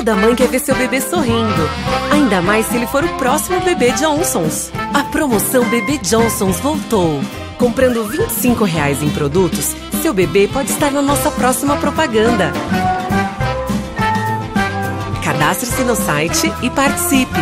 Toda mãe quer ver seu bebê sorrindo. Ainda mais se ele for o próximo bebê Johnsons. A promoção Bebê Johnsons voltou. Comprando R$ 25 em produtos, seu bebê pode estar na nossa próxima propaganda. Cadastre-se no site e participe.